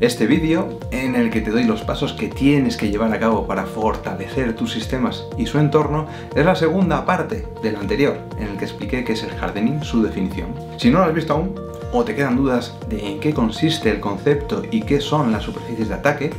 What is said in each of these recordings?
Este vídeo, en el que te doy los pasos que tienes que llevar a cabo para fortalecer tus sistemas y su entorno, es la segunda parte del anterior, en el que expliqué qué es el hardening, su definición. Si no lo has visto aún, o te quedan dudas de en qué consiste el concepto y qué son las superficies de ataque,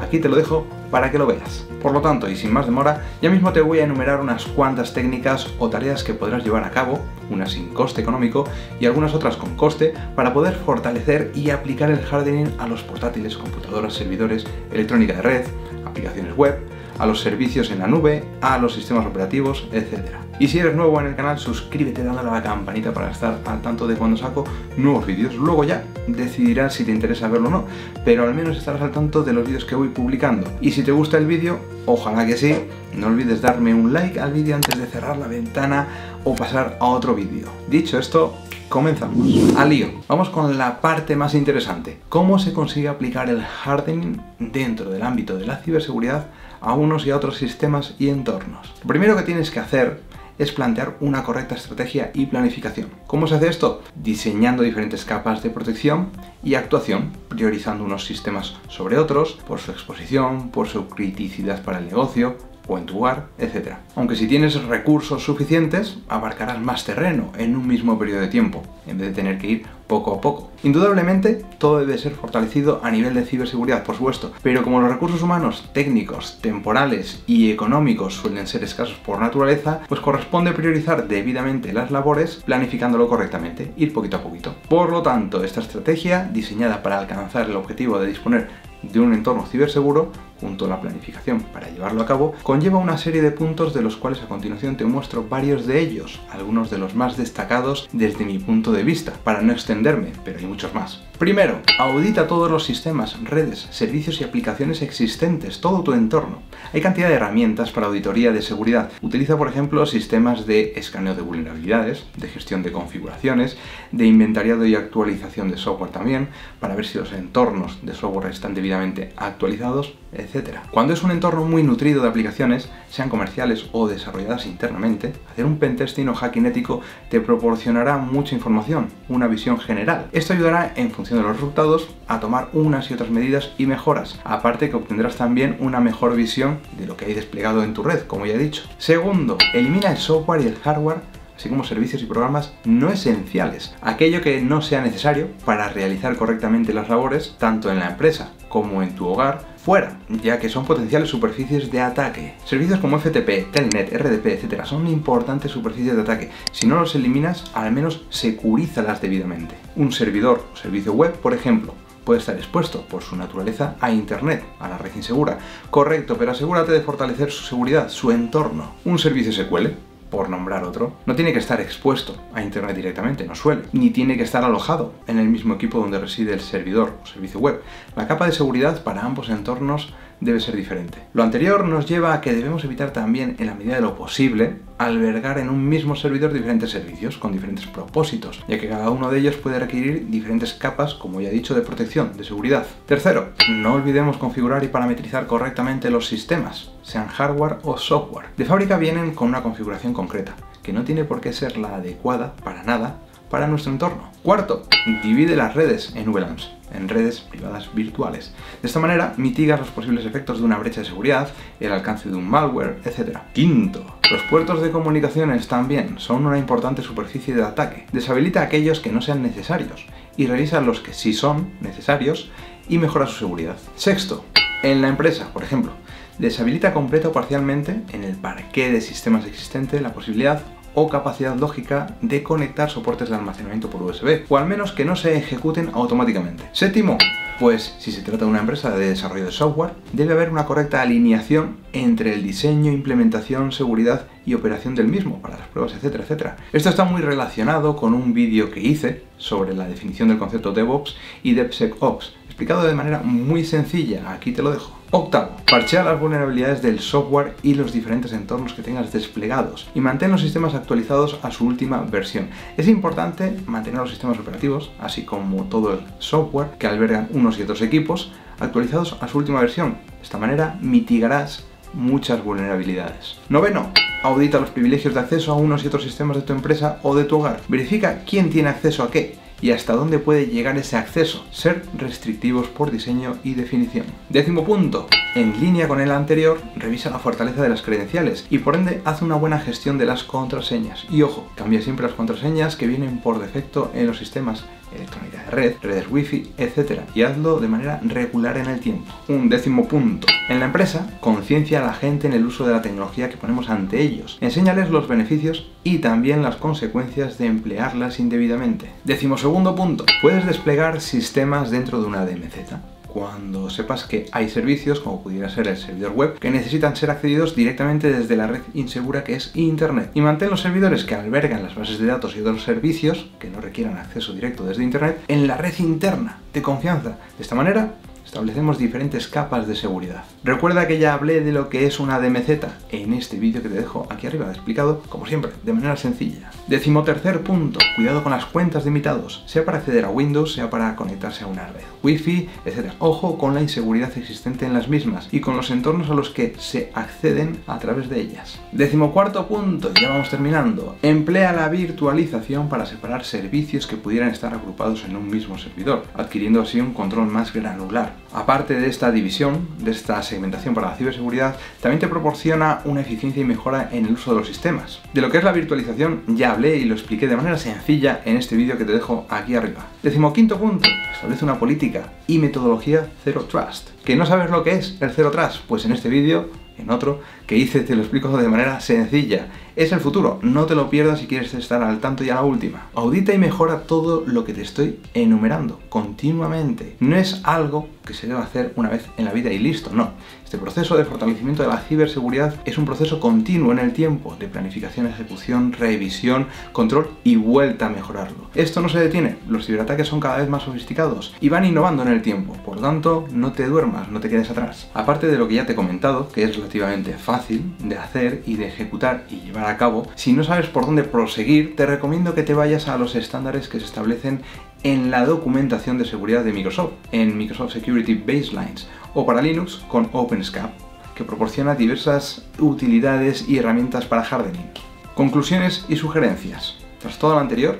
aquí te lo dejo para que lo veas. Por lo tanto, y sin más demora, ya mismo te voy a enumerar unas cuantas técnicas o tareas que podrás llevar a cabo, unas sin coste económico y algunas otras con coste, para poder fortalecer y aplicar el hardening a los portátiles, computadoras, servidores, electrónica de red, aplicaciones web, a los servicios en la nube, a los sistemas operativos, etc. Y si eres nuevo en el canal, suscríbete dándole a la campanita para estar al tanto de cuando saco nuevos vídeos. Luego ya decidirás si te interesa verlo o no, pero al menos estarás al tanto de los vídeos que voy publicando. Y si te gusta el vídeo, ojalá que sí, no olvides darme un like al vídeo antes de cerrar la ventana o pasar a otro vídeo. Dicho esto, comenzamos. Al lío. Vamos con la parte más interesante. ¿Cómo se consigue aplicar el hardening dentro del ámbito de la ciberseguridad a unos y a otros sistemas y entornos. Lo primero que tienes que hacer es plantear una correcta estrategia y planificación. ¿Cómo se hace esto? Diseñando diferentes capas de protección y actuación, priorizando unos sistemas sobre otros por su exposición, por su criticidad para el negocio, o en tu hogar, etc. Aunque si tienes recursos suficientes, abarcarás más terreno en un mismo periodo de tiempo, en vez de tener que ir poco a poco. Indudablemente, todo debe ser fortalecido a nivel de ciberseguridad, por supuesto, pero como los recursos humanos, técnicos, temporales y económicos suelen ser escasos por naturaleza, pues corresponde priorizar debidamente las labores planificándolo correctamente, ir poquito a poquito. Por lo tanto, esta estrategia, diseñada para alcanzar el objetivo de disponer de un entorno ciberseguro, junto a la planificación para llevarlo a cabo, conlleva una serie de puntos de los cuales a continuación te muestro varios de ellos, algunos de los más destacados desde mi punto de vista, para no extenderme, pero hay muchos más. Primero, audita todos los sistemas, redes, servicios y aplicaciones existentes, todo tu entorno. Hay cantidad de herramientas para auditoría de seguridad. Utiliza, por ejemplo, sistemas de escaneo de vulnerabilidades, de gestión de configuraciones, de inventariado y actualización de software también, para ver si los entornos de software están debidamente actualizados, etc. Cuando es un entorno muy nutrido de aplicaciones, sean comerciales o desarrolladas internamente, hacer un pentesting o hacking ético te proporcionará mucha información, una visión general. Esto ayudará en de los resultados a tomar unas y otras medidas y mejoras, aparte que obtendrás también una mejor visión de lo que hay desplegado en tu red, como ya he dicho. Segundo, elimina el software y el hardware así como servicios y programas no esenciales, aquello que no sea necesario para realizar correctamente las labores tanto en la empresa como en tu hogar fuera, ya que son potenciales superficies de ataque. Servicios como FTP, Telnet, RDP, etc. son importantes superficies de ataque. Si no los eliminas, al menos securízalas debidamente. Un servidor o servicio web, por ejemplo, puede estar expuesto por su naturaleza a Internet, a la red insegura. Correcto, pero asegúrate de fortalecer su seguridad, su entorno. Un servicio SQL por nombrar otro, no tiene que estar expuesto a Internet directamente, no suele, ni tiene que estar alojado en el mismo equipo donde reside el servidor o servicio web. La capa de seguridad para ambos entornos debe ser diferente. Lo anterior nos lleva a que debemos evitar también, en la medida de lo posible, albergar en un mismo servidor diferentes servicios con diferentes propósitos, ya que cada uno de ellos puede requerir diferentes capas, como ya he dicho, de protección, de seguridad. Tercero, no olvidemos configurar y parametrizar correctamente los sistemas, sean hardware o software. De fábrica vienen con una configuración concreta, que no tiene por qué ser la adecuada para nada para nuestro entorno. Cuarto, divide las redes en VLANs, en redes privadas virtuales. De esta manera mitigas los posibles efectos de una brecha de seguridad, el alcance de un malware, etc. Quinto, los puertos de comunicaciones también son una importante superficie de ataque. Deshabilita aquellos que no sean necesarios y revisa los que sí son necesarios y mejora su seguridad. Sexto, en la empresa, por ejemplo, deshabilita completa o parcialmente en el parqué de sistemas existente la posibilidad o capacidad lógica de conectar soportes de almacenamiento por USB, o al menos que no se ejecuten automáticamente. Séptimo, pues si se trata de una empresa de desarrollo de software, debe haber una correcta alineación entre el diseño, implementación, seguridad y operación del mismo para las pruebas, etcétera, etcétera. Esto está muy relacionado con un vídeo que hice sobre la definición del concepto DevOps y DevSecOps, explicado de manera muy sencilla, aquí te lo dejo. Octavo, parchea las vulnerabilidades del software y los diferentes entornos que tengas desplegados y mantén los sistemas actualizados a su última versión. Es importante mantener los sistemas operativos, así como todo el software que albergan unos y otros equipos, actualizados a su última versión. De esta manera mitigarás muchas vulnerabilidades. Noveno, audita los privilegios de acceso a unos y otros sistemas de tu empresa o de tu hogar. Verifica quién tiene acceso a qué y hasta dónde puede llegar ese acceso. Ser restrictivos por diseño y definición. Décimo punto. En línea con el anterior, revisa la fortaleza de las credenciales y por ende hace una buena gestión de las contraseñas. Y ojo, cambia siempre las contraseñas que vienen por defecto en los sistemas electrónica de red, redes wifi, etc. Y hazlo de manera regular en el tiempo. Un décimo punto. En la empresa, conciencia a la gente en el uso de la tecnología que ponemos ante ellos. Enséñales los beneficios y también las consecuencias de emplearlas indebidamente. Décimo segundo punto. Puedes desplegar sistemas dentro de una DMZ cuando sepas que hay servicios, como pudiera ser el servidor web, que necesitan ser accedidos directamente desde la red insegura que es Internet. Y mantén los servidores que albergan las bases de datos y otros servicios, que no requieran acceso directo desde Internet, en la red interna de confianza. De esta manera, establecemos diferentes capas de seguridad. Recuerda que ya hablé de lo que es una DMZ en este vídeo que te dejo aquí arriba explicado, como siempre, de manera sencilla. Décimo tercer punto, cuidado con las cuentas de invitados, sea para acceder a Windows, sea para conectarse a una red, Wi-Fi, etc. Ojo con la inseguridad existente en las mismas y con los entornos a los que se acceden a través de ellas. Décimo cuarto punto, ya vamos terminando, emplea la virtualización para separar servicios que pudieran estar agrupados en un mismo servidor, adquiriendo así un control más granular. Aparte de esta división, de esta segmentación para la ciberseguridad, también te proporciona una eficiencia y mejora en el uso de los sistemas. De lo que es la virtualización ya hablé y lo expliqué de manera sencilla en este vídeo que te dejo aquí arriba. Decimoquinto punto, establece una política y metodología Zero Trust. ¿Que no sabes lo que es el Zero Trust? Pues en este vídeo en otro que hice te lo explico de manera sencilla. Es el futuro, no te lo pierdas si quieres estar al tanto y a la última. Audita y mejora todo lo que te estoy enumerando continuamente. No es algo que se deba hacer una vez en la vida y listo, no. Este proceso de fortalecimiento de la ciberseguridad es un proceso continuo en el tiempo, de planificación, ejecución, revisión, control y vuelta a mejorarlo. Esto no se detiene, los ciberataques son cada vez más sofisticados y van innovando en el tiempo, por tanto, no te duermas, no te quedes atrás. Aparte de lo que ya te he comentado, que es relativamente fácil de hacer y de ejecutar y llevar a cabo, si no sabes por dónde proseguir, te recomiendo que te vayas a los estándares que se establecen en la documentación de seguridad de Microsoft, en Microsoft Security Baselines, o para Linux con OpenSCAP, que proporciona diversas utilidades y herramientas para hardening. Conclusiones y sugerencias. Tras todo lo anterior,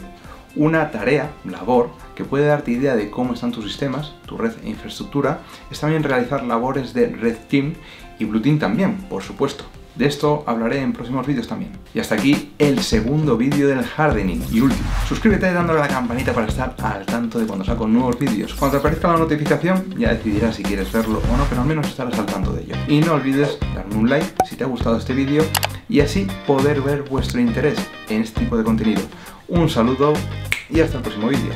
una tarea, labor, que puede darte idea de cómo están tus sistemas, tu red e infraestructura, es también realizar labores de Red Team y Blue Team también, por supuesto. De esto hablaré en próximos vídeos también. Y hasta aquí el segundo vídeo del hardening y último. Suscríbete dándole a la campanita para estar al tanto de cuando saco nuevos vídeos. Cuando aparezca la notificación ya decidirás si quieres verlo o no, pero al menos estarás al tanto de ello. Y no olvides darme un like si te ha gustado este vídeo y así poder ver vuestro interés en este tipo de contenido. Un saludo y hasta el próximo vídeo.